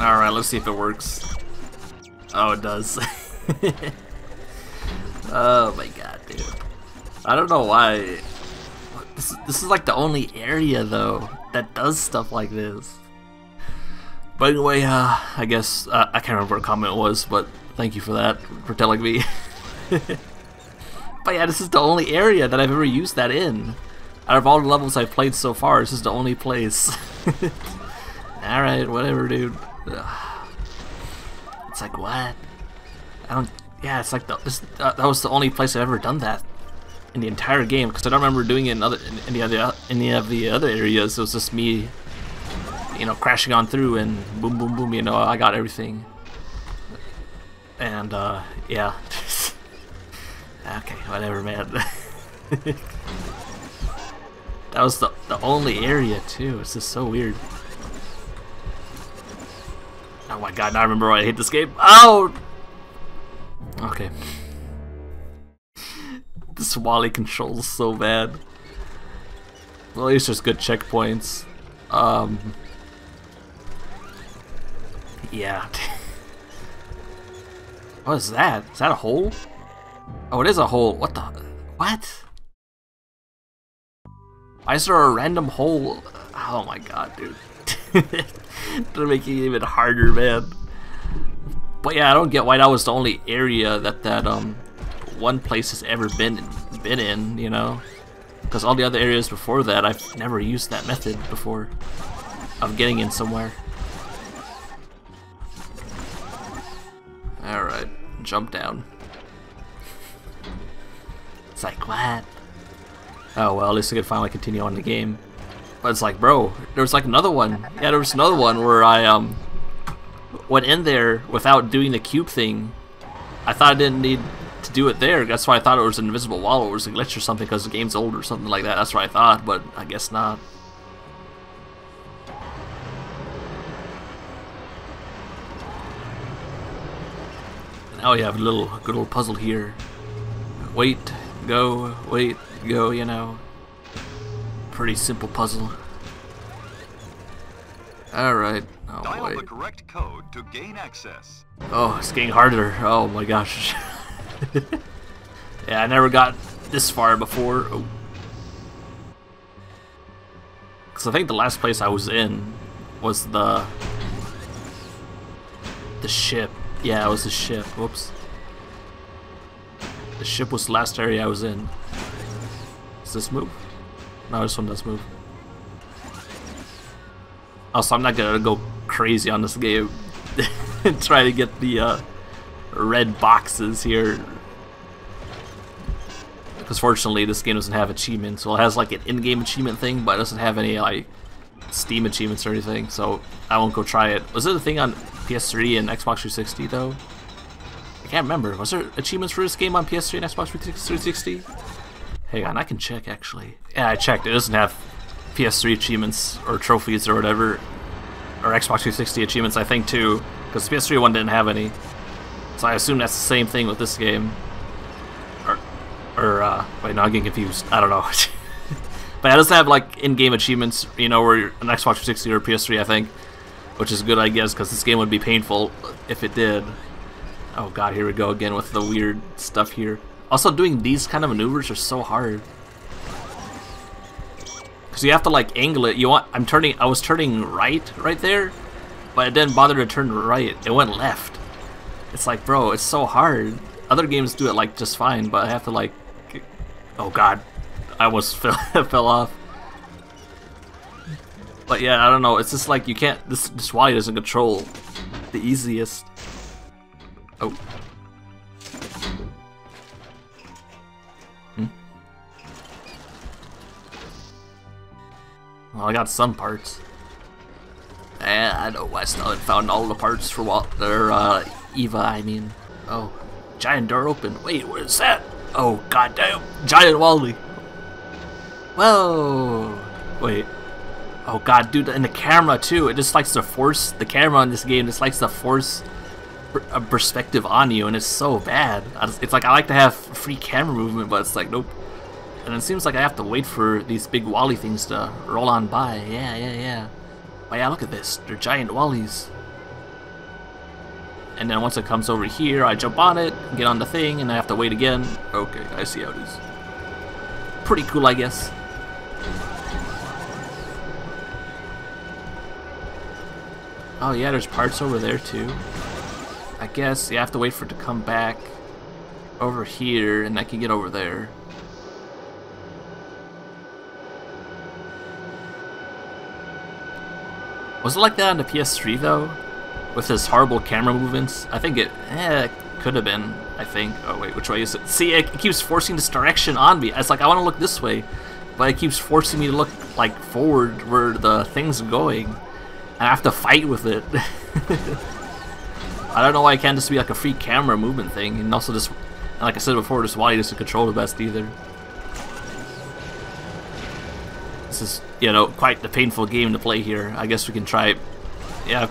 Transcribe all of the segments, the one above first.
Alright, let's see if it works. Oh, it does. oh my god, dude. I don't know why. This, this is like the only area, though, that does stuff like this. But anyway, uh, I guess, uh, I can't remember what comment was, but thank you for that, for telling me. but yeah, this is the only area that I've ever used that in. Out of all the levels I've played so far, this is the only place. Alright, whatever, dude. It's like, what? I don't... Yeah, it's like, the, this, uh, that was the only place I've ever done that in the entire game, because I don't remember doing it in, other, in any, other, any of the other areas. It was just me, you know, crashing on through and boom, boom, boom, you know, I got everything. And, uh, yeah. okay, whatever, man. that was the, the only area, too. It's just so weird. Oh my god, now I remember why I hate this game. Oh! Okay. this WALL-E controls so bad. Well, at least there's good checkpoints. Um... Yeah. what is that? Is that a hole? Oh, it is a hole. What the? What? Why is there a random hole? Oh my god, dude. To make it even harder, man. But yeah, I don't get why that was the only area that that um one place has ever been been in, you know? Because all the other areas before that, I've never used that method before of getting in somewhere. Alright, jump down. It's like, what? Oh well, at least I could finally continue on the game. But it's like, bro, there was like another one. Yeah, there was another one where I um went in there without doing the cube thing. I thought I didn't need to do it there. That's why I thought it was an invisible wall or it was a glitch or something because the game's old or something like that. That's what I thought, but I guess not. Now we have a little good old puzzle here. Wait, go, wait, go, you know pretty simple puzzle. Alright. Oh, Dial wait. the correct code to gain access. Oh, it's getting harder. Oh my gosh. yeah, I never got this far before. Oh. Cause I think the last place I was in was the the ship. Yeah, it was the ship. Whoops. The ship was the last area I was in. Does this move? No, this one does move. Also, I'm not gonna go crazy on this game and try to get the uh, red boxes here. Because fortunately, this game doesn't have achievements. Well, it has like an in-game achievement thing, but it doesn't have any like Steam achievements or anything, so I won't go try it. Was it a thing on PS3 and Xbox 360 though? I can't remember. Was there achievements for this game on PS3 and Xbox 360? Hang on, I can check actually. Yeah, I checked. It doesn't have PS3 achievements or trophies or whatever, or Xbox 360 achievements, I think too, because the PS3 one didn't have any. So I assume that's the same thing with this game. Or, or uh, wait, no, I'm getting confused. I don't know. but it does have like in-game achievements, you know, where an Xbox 360 or PS3, I think, which is good, I guess, because this game would be painful if it did. Oh god, here we go again with the weird stuff here. Also, doing these kind of maneuvers are so hard. Because you have to, like, angle it. You want... I'm turning... I was turning right, right there. But I didn't bother to turn right. It went left. It's like, bro, it's so hard. Other games do it, like, just fine. But I have to, like... Oh, God. I almost fell, fell off. But yeah, I don't know. It's just like you can't... This, this WALL-E doesn't control the easiest. Oh. Well, I got some parts. And I know I still haven't found all the parts for what or uh, Eva, I mean. Oh, giant door open. Wait, what is that? Oh, goddamn, giant WALL-E. Whoa. Wait. Oh god, dude, and the camera too. It just likes to force the camera in this game. Just likes to force a perspective on you, and it's so bad. It's like I like to have free camera movement, but it's like nope. And it seems like I have to wait for these big WALL-E things to roll on by. Yeah, yeah, yeah. Oh yeah, look at this. They're giant WALL-Es. and then once it comes over here, I jump on it, get on the thing, and I have to wait again. Okay, I see how it is. Pretty cool, I guess. Oh yeah, there's parts over there too. I guess you have to wait for it to come back over here, and I can get over there. Was it like that on the PS3 though? With his horrible camera movements? I think it, eh, it could have been, I think. Oh wait, which way is it? See, it keeps forcing this direction on me. It's like, I want to look this way, but it keeps forcing me to look, like, forward where the thing's going. And I have to fight with it. I don't know why it can't just be like a free camera movement thing, and also just, like I said before, just why doesn't control the best either. This is, you know, quite the painful game to play here. I guess we can try, it. yeah,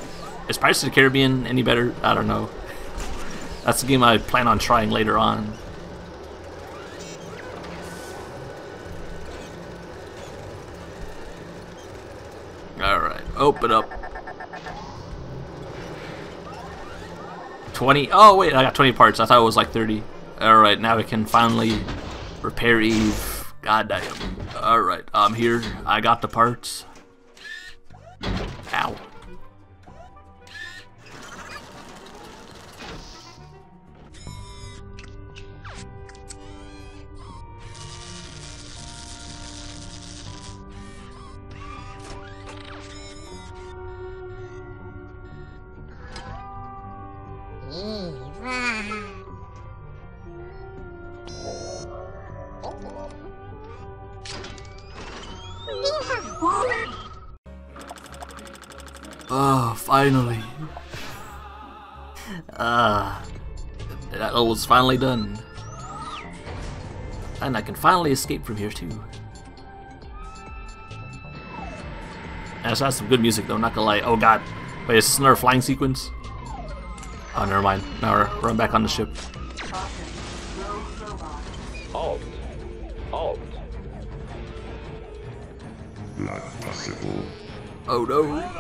is Pirates of the Caribbean any better? I don't know. That's the game I plan on trying later on. Alright, open up. 20. Oh, wait, I got 20 parts. I thought it was like 30. Alright, now we can finally repair Eve. God damn. Alright, I'm here. I got the parts. Ow. Finally. Ah, uh, that was finally done. And I can finally escape from here too. That's has some good music though, not gonna lie. Oh god. Wait, is this another flying sequence? Oh, never mind. Now we're, we're back on the ship. Halt. Halt. Not possible. Oh no.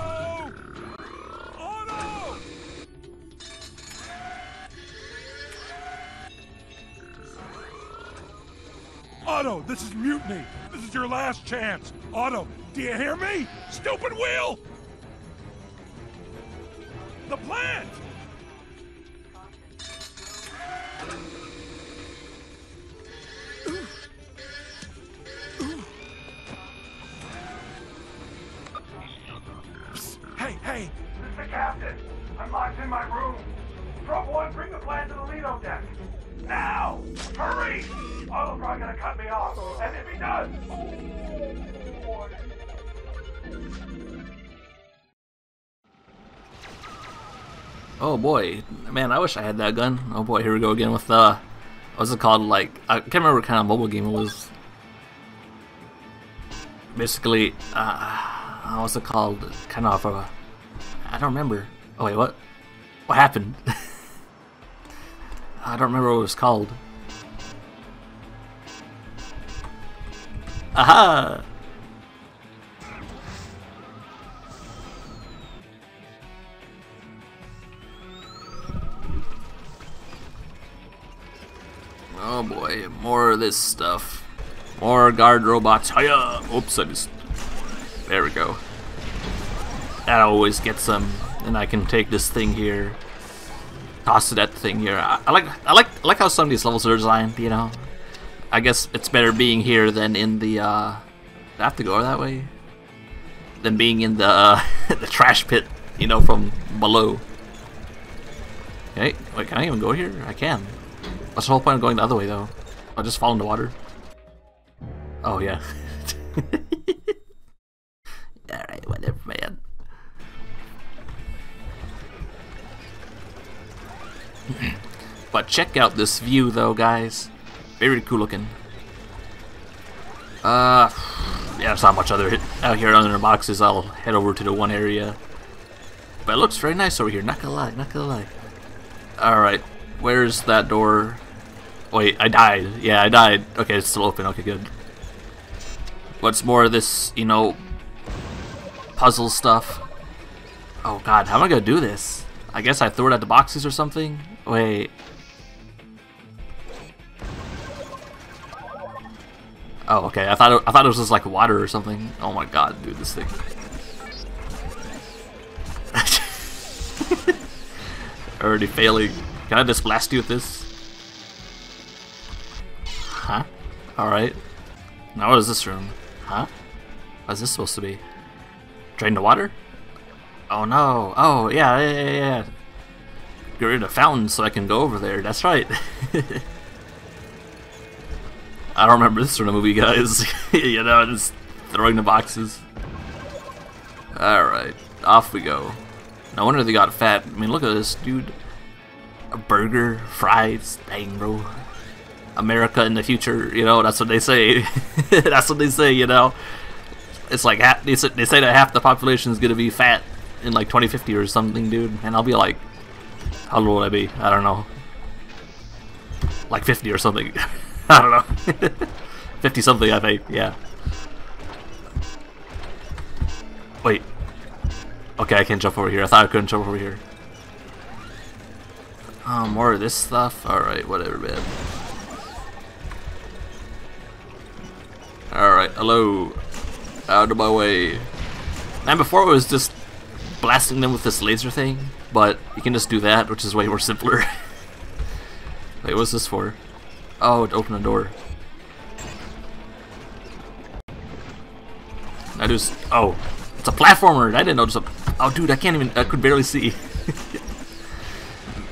Is your last chance. Auto, do you hear me? Stupid wheel! The plant! Oh boy. Man, I wish I had that gun. Oh boy, here we go again with the... What's it called? Like, I can't remember what kind of mobile game it was. Basically, uh, uh what's it called? Kind of a... I don't remember. Oh wait, what? What happened? I don't remember what it was called. Aha! Oh boy, more of this stuff. More guard robots. Hiya! Oops, I just... There we go. That always gets them. And I can take this thing here. Toss it at the thing here. I, I like I like I like how some of these levels are designed, you know. I guess it's better being here than in the uh I have to go that way? Than being in the uh, the trash pit, you know, from below. Okay, wait, can I even go here? I can. What's the whole point of going the other way though? I'll just fall in the water. Oh yeah. Alright, whatever man. but check out this view though guys. Very cool looking. Uh, yeah, there's not much other out here under the boxes. I'll head over to the one area. But it looks very nice over here, not gonna lie, not gonna lie. Alright, where's that door? Wait, I died. Yeah, I died. Okay, it's still open. Okay, good. What's more of this, you know, puzzle stuff? Oh god, how am I gonna do this? I guess I throw it at the boxes or something? Wait. Oh, okay. I thought it, I thought it was just like water or something. Oh my god, dude, this thing. Already failing. Can I just blast you with this? Huh? Alright. Now what is this room? Huh? What's this supposed to be? Drain the water? Oh no. Oh, yeah, yeah, yeah, yeah. Get rid of the fountain so I can go over there. That's right. I don't remember this from the movie, guys. you know, just throwing the boxes. Alright, off we go. No wonder they got fat. I mean, look at this, dude. A burger, fries, dang, bro. America in the future, you know, that's what they say. that's what they say, you know. It's like, they, say, that half the population is going to be fat in like 2050 or something, dude. And I'll be like, how old will I be? I don't know. Like 50 or something. I don't know. 50 something, I think, yeah. Wait. Okay, I can jump over here. I thought I couldn't jump over here. Oh, more of this stuff? Alright, whatever, man. Alright, hello. Out of my way. And before it was just blasting them with this laser thing, but you can just do that, which is way more simpler. Wait, what's this for? Oh, to open a door. I just... Oh, it's a platformer! I didn't notice a... Oh, dude, I can't even... I could barely see.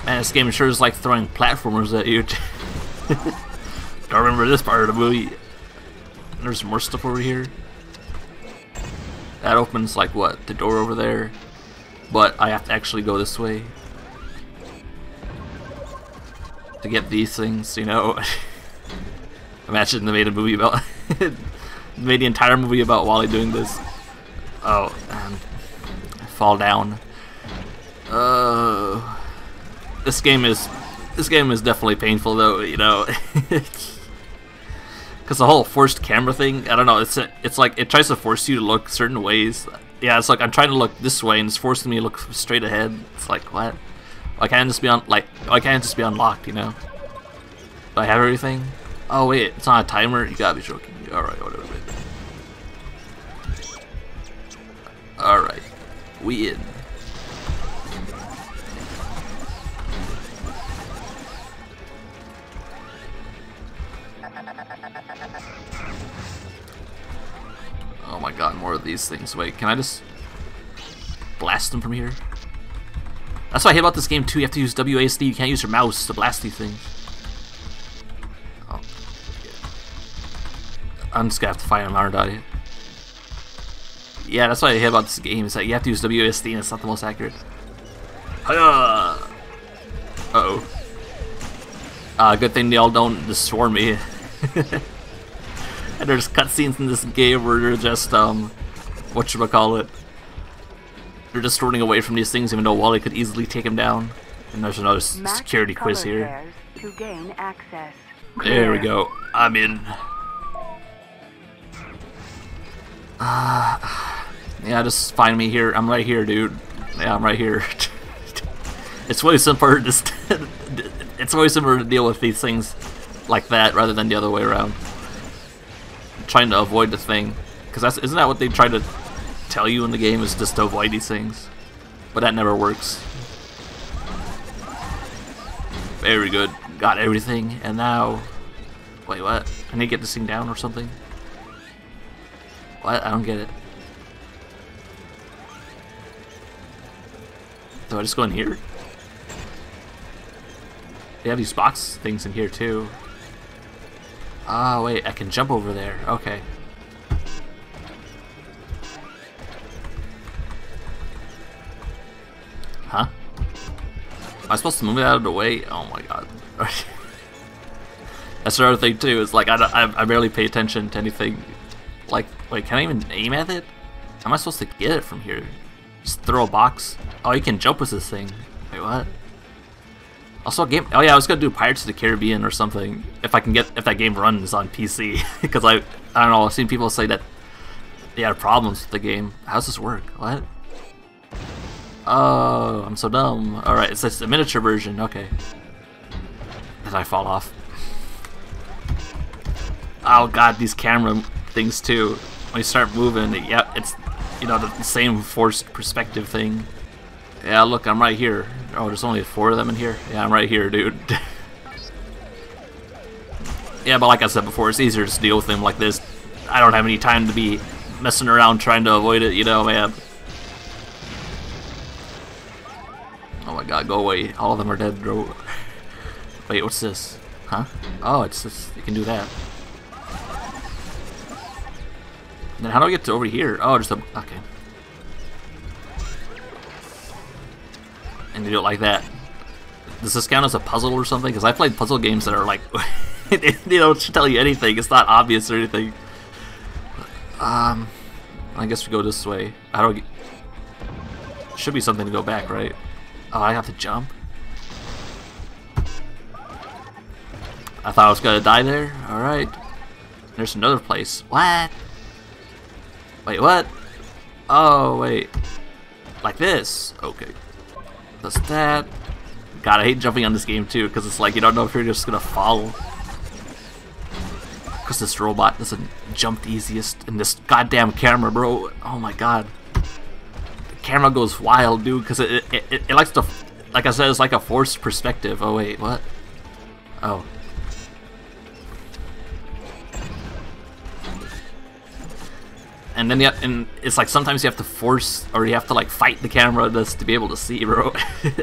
This game sure is like throwing platformers at you. Don't remember this part of the movie. There's more stuff over here. That opens like what? The door over there. But I have to actually go this way. To get these things, you know. Imagine they made a movie about made the entire movie about WALL-E doing this. Oh, I fall down. Uh this game is this game is definitely painful though, you know. Cuz the whole forced camera thing, I don't know, it's it's like it tries to force you to look certain ways. Yeah, it's like I'm trying to look this way and it's forcing me to look straight ahead. It's like, what? I can't just be on like why can't just be unlocked, you know? Do I have everything? Oh wait, it's not a timer? You gotta be joking. Alright, whatever. Alright. We in. Oh my god, more of these things. Wait, can I just blast them from here? That's what I hate about this game too. You have to use WASD. You can't use your mouse to blast these things. Oh. I'm just gonna have to I? Yeah, that's what I hate about this game. Is that you have to use WASD and it's not the most accurate. Uh oh. Uh, good thing they all don't just swarm me. there's cutscenes in this game where they're just um, what should I call it? They're just running away from these things, even though WALL-E could easily take him down. And there's another Match security quiz here. To gain access. There we go. I'm in. Uh, yeah, just find me here. I'm right here, dude. Yeah, I'm right here. it's way simpler. Just it's way simpler to deal with these things like that rather than the other way around. Trying to avoid the thing, because that's isn't that what they try to tell you in the game is just to avoid these things, but that never works. Very good. Got everything, and now... Wait, what? I need to get this thing down or something? What? I don't get it. Do I just go in here? They have these box things in here too. Ah, wait, I can jump over there. Okay. Huh? Am I supposed to move it out of the way? Oh my god. That's another thing too. It's like I, I, I barely pay attention to anything. Like, wait, can I even aim at it? How am I supposed to get it from here? Just throw a box. Oh, you can jump with this thing. Wait, what? Also, game. Oh yeah, I was gonna do Pirates of the Caribbean or something if I can get if that game runs on PC because I I don't know. I've seen people say that they had problems with the game. How's this work? What? Oh, I'm so dumb. Alright, it's just a miniature version. Okay. Did I fall off? Oh god, these camera things too. When you start moving, yeah, it's you know the same forced perspective thing. Yeah, look, I'm right here. Oh, there's only four of them in here. Yeah, I'm right here, dude. yeah, but like I said before, it's easier to deal with them like this. I don't have any time to be messing around trying to avoid it, you know, man. Oh my god, go away. All of them are dead, bro. Wait, what's this? Huh? Oh, it's this. You can do that. Then how do I get to over here? Oh, just a... Okay. And you do it like that. Does this count as a puzzle or something? Because I played puzzle games that are like... they don't tell you anything. It's not obvious or anything. Um... I guess we go this way. I don't. Should be something to go back, right? Oh, I have to jump? I thought I was gonna die there. Alright. There's another place. What? Wait, what? Oh, wait. Like this? Okay. That. God, I hate jumping on this game too, because it's like you don't know if you're just gonna fall. Because this robot doesn't jump the easiest. And this goddamn camera, bro. Oh my god. The camera goes wild, dude, because it, it, it, it likes to... Like I said, it's like a forced perspective. Oh, wait, what? Oh. And then you have, and it's like sometimes you have to force or you have to like fight the camera just to be able to see, bro.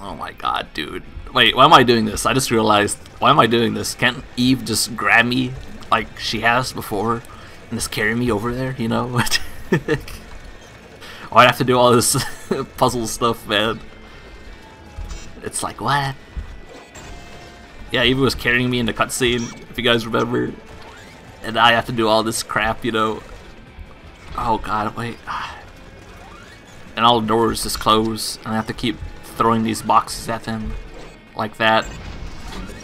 oh my god, dude. Wait, why am I doing this? I just realized, why am I doing this? Can't Eve just grab me like she has before and just carry me over there, you know? Why'd I have to do all this puzzle stuff, man? It's like, what? Yeah, Eva was carrying me in the cutscene, if you guys remember. And I have to do all this crap, you know. Oh god, wait. And all the doors just close, and I have to keep throwing these boxes at them. Like that.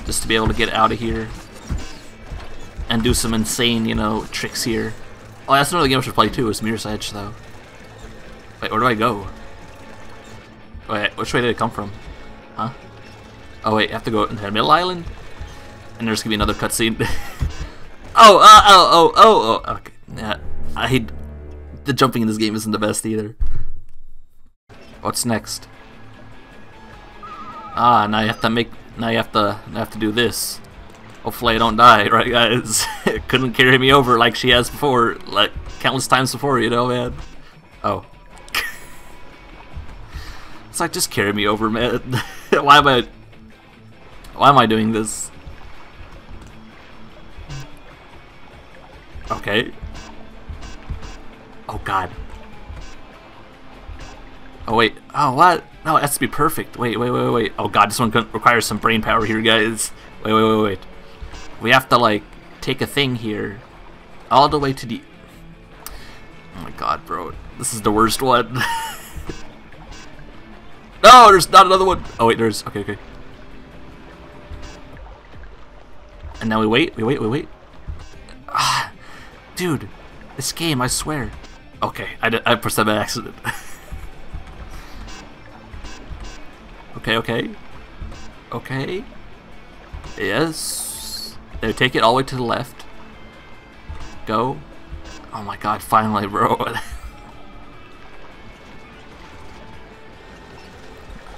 Just to be able to get out of here. And do some insane, you know, tricks here. Oh, that's another game I should play too, is Mirror's Edge, though. Wait, where do I go? Wait, which way did it come from? Oh wait, I have to go into the middle island? And there's gonna be another cutscene. oh, uh, oh, oh, oh, oh, okay. Yeah, I hate... The jumping in this game isn't the best either. What's next? Ah, now you have to make... Now you have to... Now have to do this. Hopefully I don't die, right guys? Couldn't carry me over like she has before, like countless times before, you know, man? Oh. it's like, just carry me over, man. Why am I... Why am I doing this? Okay. Oh god. Oh wait. Oh what? No, it has to be perfect. Wait, wait, wait, wait. Oh god, this one requires some brain power here, guys. Wait, wait, wait, wait. We have to like take a thing here, all the way to the. Oh my god, bro. This is the worst one. no, there's not another one. Oh wait, there's. Okay, okay. And now we wait, we wait, we wait. Ah, dude, this game, I swear. Okay, I, did, I pressed that by accident. okay, okay. Okay. Yes. There, take it all the way to the left. Go. Oh my god, finally, bro.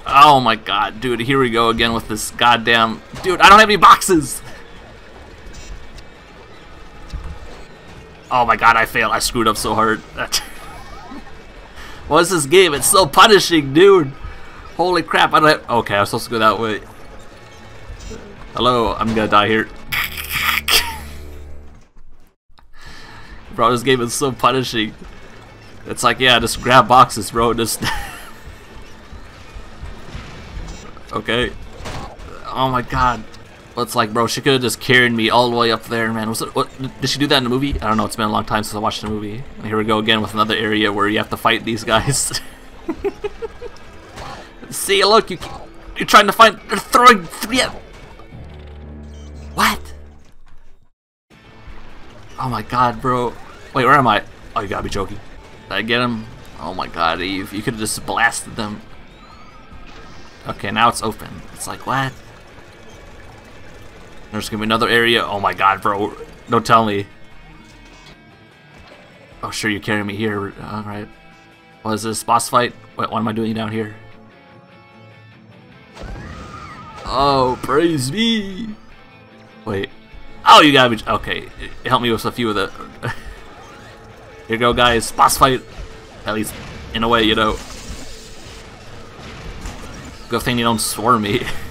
oh my god, dude, here we go again with this goddamn... Dude, I don't have any boxes! Oh my god, I failed. I screwed up so hard. What's this game? It's so punishing, dude. Holy crap. I don't. Okay, I'm supposed to go that way. Hello, I'm gonna die here. bro, this game is so punishing. It's like, yeah, just grab boxes, bro. Just... okay. Oh my god. It's like, bro, she could have just carried me all the way up there, man. Was it? What did she do that in the movie? I don't know. It's been a long time since I watched the movie. And here we go again with another area where you have to fight these guys. See, look, you you're trying to find. They're throwing three. At, what? Oh my god, bro. Wait, where am I? Oh, you gotta be joking. Did I get him? Oh my god, Eve. You could have just blasted them. Okay, now it's open. It's like, what? There's gonna be another area. Oh my god, bro. Don't tell me. Oh, sure, you carry me here. Alright. What is this? Boss fight? Wait, what am I doing down here? Oh, praise me! Wait. Oh, you gotta be. Okay, help me with a few of the. Here you go, guys. Boss fight. At least, in a way, you know. Good thing you don't swarm me.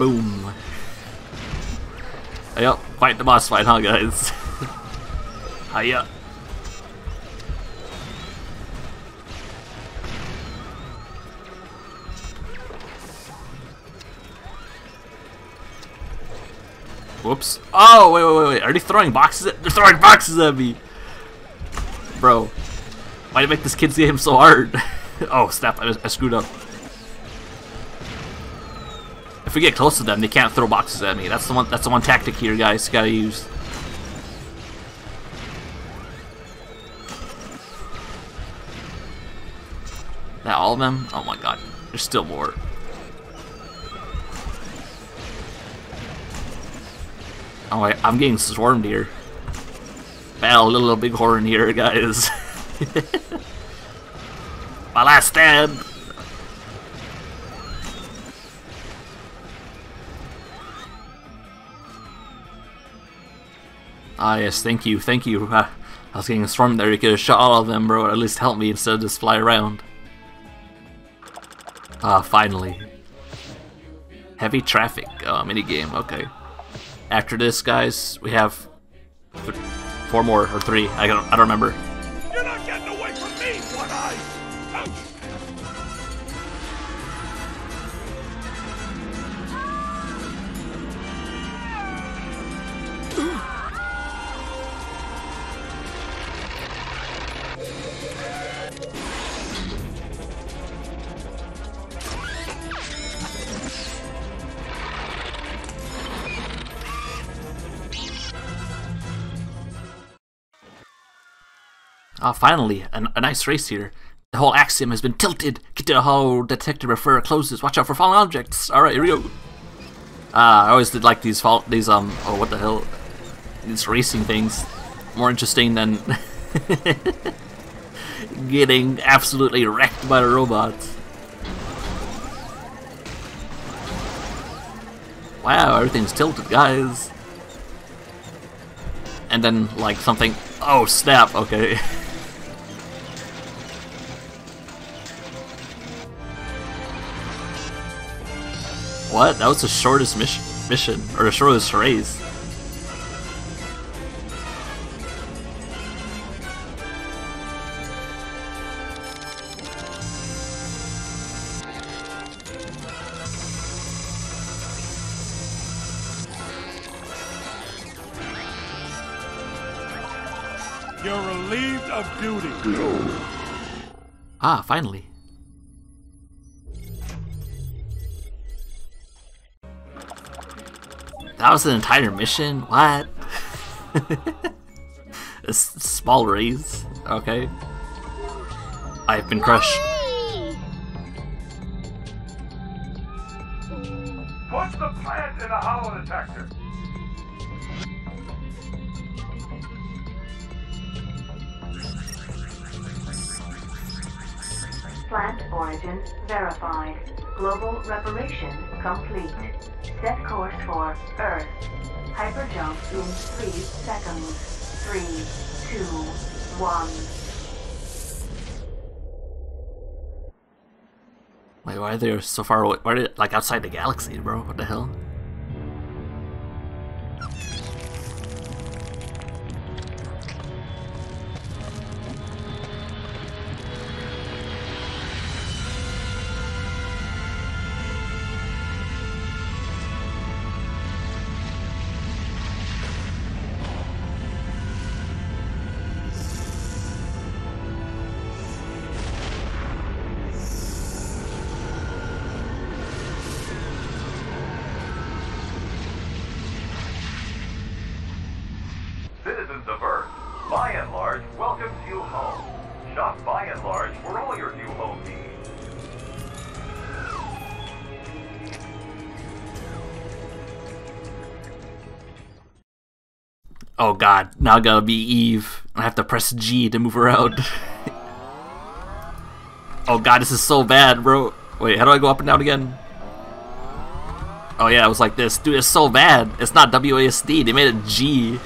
Boom. Yep, quite the boss fight, huh, guys? Hiya. Whoops. Oh, wait, wait, wait, wait. Are they throwing boxes at- They're throwing boxes at me! Bro. Why did you make this kid's game so hard? oh, snap. I, I screwed up. If we get close to them, they can't throw boxes at me. That's the one. That's the one tactic here, guys. Gotta use. That all of them? Oh my god, there's still more. Oh, wait, I'm getting swarmed here. Battle Little Bighorn here, guys. My last stand. Ah yes, thank you, thank you. Uh, I was getting swarmed there. You could have shot all of them, bro. At least help me instead of just fly around. Ah, finally. Heavy traffic mini game. Okay. After this, guys, we have four more or three. I don't. I don't remember. You're not getting away from me, One Ah, finally, a, a nice race here. The whole Axiom has been tilted. Get the hull detector it closes. Watch out for falling objects. All right, here we go. Ah, I always did like these fall these um oh what the hell these racing things more interesting than getting absolutely wrecked by the robots. Wow, everything's tilted, guys. And then like something. Oh snap! Okay. What? That was the shortest mission, mission or the shortest race. You're relieved of duty. Ah, finally. That was an entire mission? What? a s- small raise? Okay. I've been crushed. Put the plant in the holo-detector. Plant origin verified. Global reparation complete. Set course for Earth. Hyperjump in 3 seconds. 3, 2, 1. Wait, why are they so far away? Why are they like outside the galaxy, bro? What the hell? Now gotta be Eve. I have to press G to move around. oh god, this is so bad, bro. Wait, how do I go up and down again? Oh yeah, it was like this. Dude, it's so bad. It's not WASD. They made it G.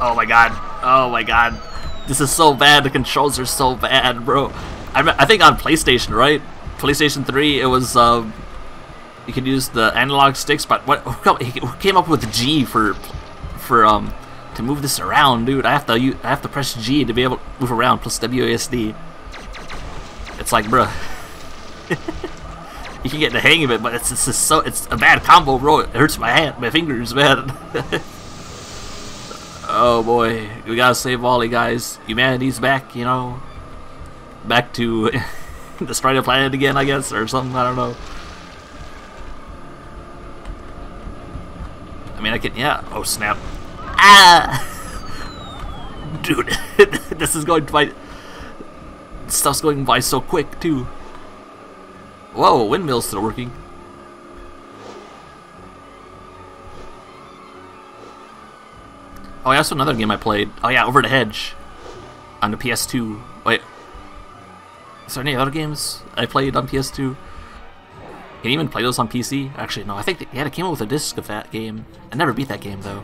Oh my god. Oh my god. This is so bad. The controls are so bad, bro. I, I think on PlayStation, right? PlayStation 3, it was, um... You could use the analog sticks, but what who came up with G for, for, um, to move this around, dude? I have to, I have to press G to be able to move around, plus WASD. It's like, bruh. you can get the hang of it, but it's, it's just so, it's a bad combo, bro. It hurts my hand, my fingers, man. Oh boy, we gotta save WALL-E, guys. Humanity's back, you know. Back to the planet again, I guess, or something. I don't know. I mean, I can. Yeah. Oh snap! Ah, dude, this is going by. Stuff's going by so quick too. Whoa, windmill's still working. Oh, yeah, that's another game I played. Oh yeah, Over the Hedge on the PS2. Wait, is there any other games I played on PS2? Can you even play those on PC? Actually, no. I think yeah, it came out with a disc of that game. I never beat that game though.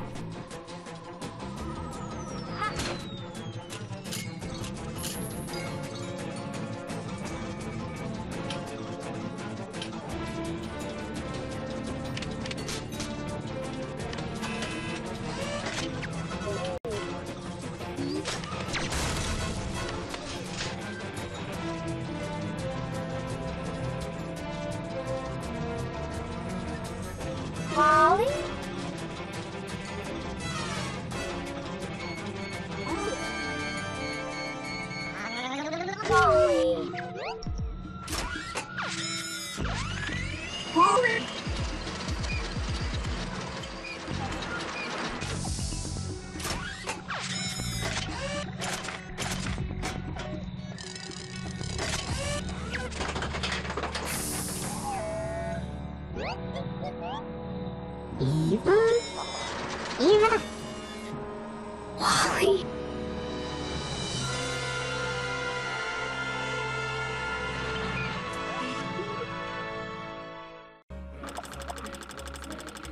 Eva? Eva? WALL-E?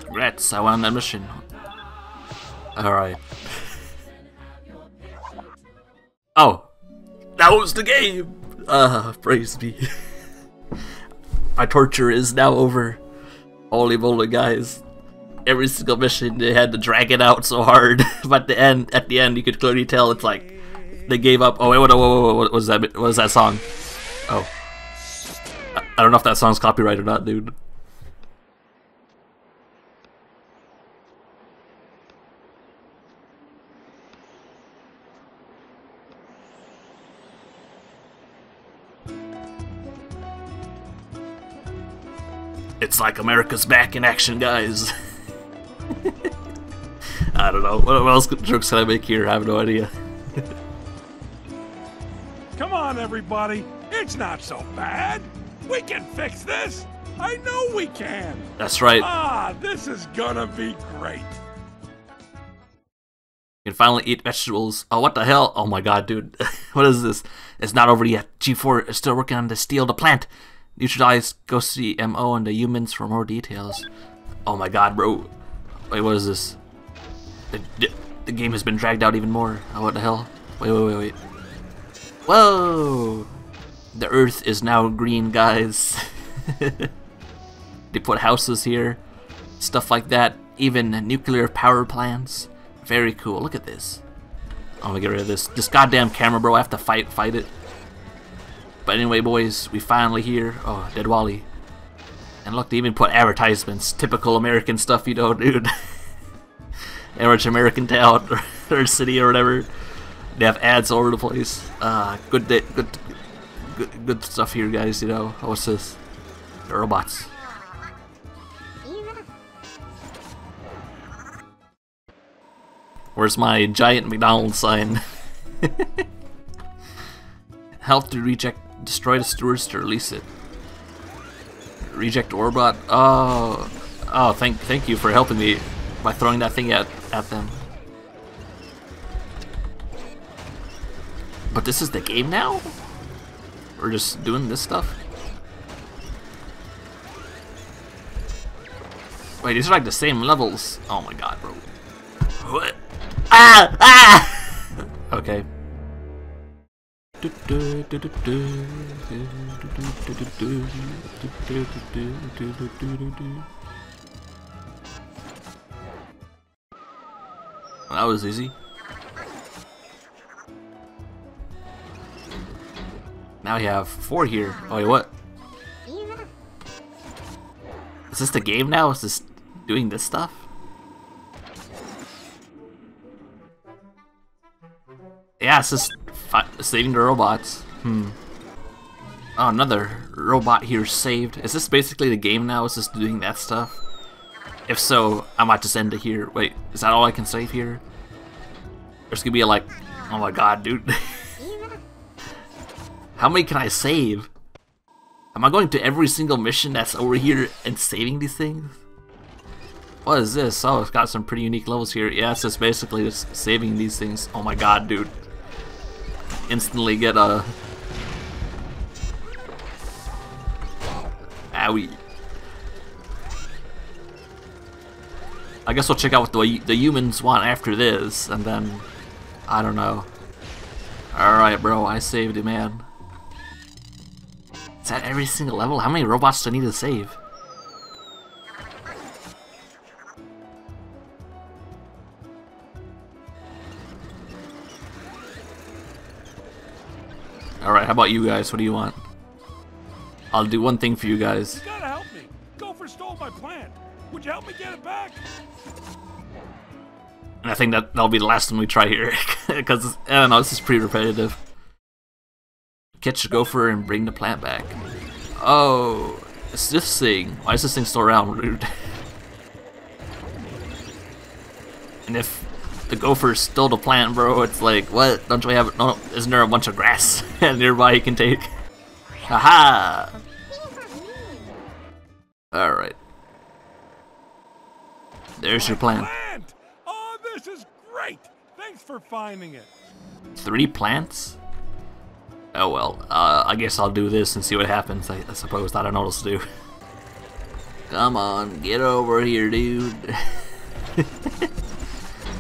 Congrats, I won a mission. Alright. Oh! That was the game! Ah, praise be. My torture is now over. Holy moly, guys. Every single mission, they had to drag it out so hard. but the end, at the end, you could clearly tell it's like they gave up. Oh wait, what, what, what, what was that? What was that song? Oh, I, I don't know if that song's copyright or not, dude. It's like America's back in action, guys. I don't know. What, else jokes can I make here? I have no idea. Come on, everybody. It's not so bad. We can fix this. I know we can. That's right. Ah, this is gonna be great. You can finally eat vegetables. Oh, what the hell? Oh my god, dude. what is this? It's not over yet. GO-4 is still working on the steal the plant. Neutralize see MO and the humans for more details. Oh my god, bro. Wait, what is this? The, the, game has been dragged out even more. Oh, what the hell? Wait, wait, wait, wait. Whoa! The earth is now green, guys. they put houses here, stuff like that, even nuclear power plants. Very cool. Look at this. Oh, I'm gonna get rid of this. This goddamn camera, bro. I have to fight, fight it. But anyway, boys, we finally here. Oh, Dead WALL-E. And look, they even put advertisements. Typical American stuff, you know, dude. Average American town or, or city or whatever. They have ads all over the place. Uh, good, day, good, good, good stuff here, guys. You know, what's this? The robots. Where's my giant McDonald's sign? Help to reject, destroy the stewards to release it. Reject Orbot. Oh, oh, thank, thank you for helping me. by throwing that thing at, at them. But this is the game now? We're just doing this stuff? Wait, these are like the same levels. Oh my god, bro. What? Ah! Ah! okay. That was easy. Now we have four here. Oh wait, what? Is this the game now? Is this doing this stuff? Yeah, it's just saving the robots. Hmm. Oh, another robot here saved. Is this basically the game now? Is this doing that stuff? If so, I might just end it here. Wait, is that all I can save here? There's gonna be a, like, oh my god, dude. How many can I save? Am I going to every single mission that's over here and saving these things? What is this? Oh, it's got some pretty unique levels here. Yeah, it's just basically just saving these things. Oh my god, dude. Instantly get a... Ah, Owie. I guess we'll check out what the, the humans want after this, and then... I don't know. Alright, bro, I saved it, man. Is that every single level? How many robots do I need to save? Alright, how about you guys? What do you want? I'll do one thing for you guys. I think that that'll be the last one we try here, because I don't know, this is pretty repetitive. Catch the gopher and bring the plant back. Oh, it's this thing. Why is this thing still around, rude? and if the gopher stole the plant, bro, it's like, what? Don't we have, no, isn't there a bunch of grass nearby you can take? Haha! Alright. There's your plan. Plant! Oh, this is great! Thanks for finding it. Three plants? Oh well, uh, I guess I'll do this and see what happens, I, I suppose. I don't know what else to do. Come on, get over here, dude.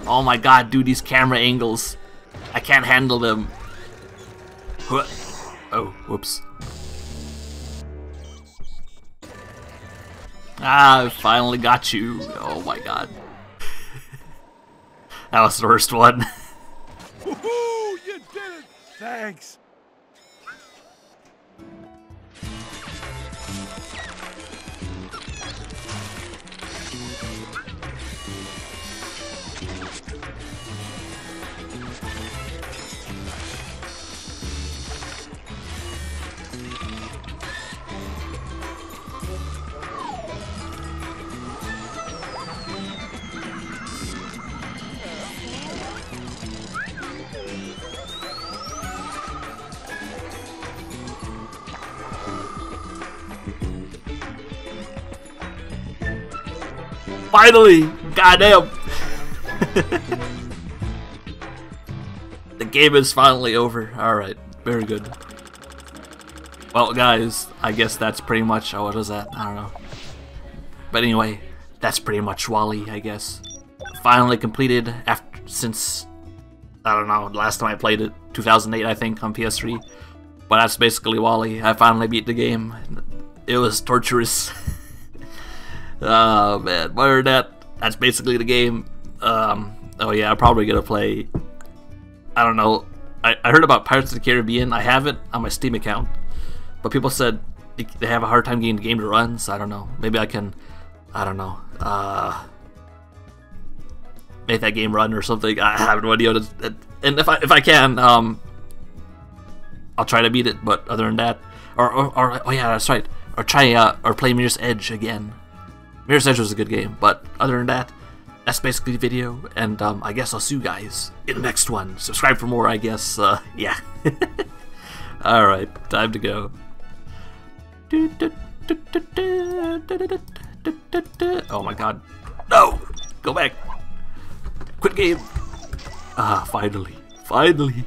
oh my god, dude, these camera angles. I can't handle them. Oh, whoops. Ah, I finally got you. Oh my god. that was the worst one. Woohoo! You did it! Thanks. Finally! Goddamn! the game is finally over. Alright, very good. Well, guys, I guess that's pretty much. Oh, what is that? I don't know. But anyway, that's pretty much WALL-E, I guess. Finally completed after since I don't know. Last time I played it, 2008, I think, on PS3. But that's basically WALL-E. I finally beat the game. It was torturous. Oh man, other than that, that's basically the game. Um, oh yeah, I'm probably gonna play. I don't know. I, I heard about Pirates of the Caribbean. I have it on my Steam account, but people said they have a hard time getting the game to run. So I don't know. Maybe I can. I don't know. Uh, make that game run or something. I have no idea. and if I if I can, um, I'll try to beat it. But other than that, or or, or oh yeah, that's right. Or try uh, or play Mirror's Edge again. Mirror's Edge was a good game, but other than that, that's basically the video, and um, I guess I'll see you guys in the next one. Subscribe for more, I guess. Uh, yeah. Alright, time to go. Oh my god. No! Go back. Quit game. Ah, finally. Finally.